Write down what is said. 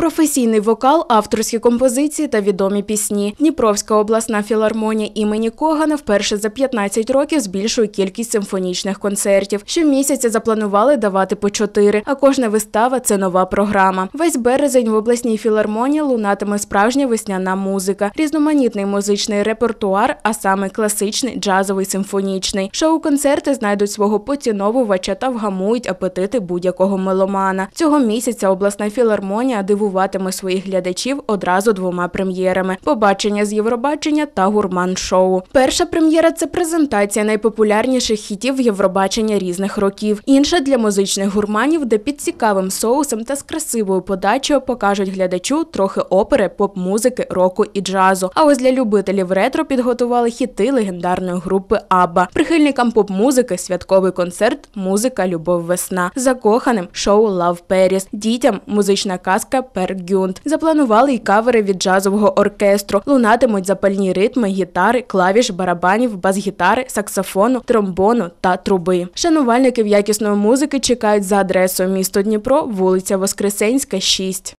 Професійний вокал, авторські композиції та відомі пісні. Дніпровська обласна філармонія імені Когана вперше за 15 років збільшує кількість симфонічних концертів. Щомісяця запланували давати по чотири, а кожна вистава це нова програма. Весь березень в обласній філармонії лунатиме справжня весняна музика, різноманітний музичний репертуар, а саме класичний, джазовий, симфонічний. Шоу-концерти знайдуть свого поціновувача та вгамують апетити будь-якого меломана. Цього місяця обласна філармонія дивуватиме своїх глядачів одразу двома прем'єрами: побачення з Євробачення та гурман-шоу. Перша прем'єра це презентація найпопулярніших хітів Євробачення різних років. Інша для музичних гурманів, де під цікавим соусом та з красивою подачею покажуть глядачу трохи опери, поп-музики, року і джазу. А ось для любителів ретро підготували хіти легендарної групи Абба. Прихильникам поп-музики святковий концерт Музика, любов, весна. Закоханим шоу Лав Періс. Дітям музична казка Пергюнд. Запланували й кавери від джазового оркестру. Лунатимуть запальні ритми, гітари, клавіш, барабанів, бас-гітари, саксофону, тромбону та труби. Шанувальників якісної музики чекають за адресою місто Дніпро, вулиця Воскресенська, 6.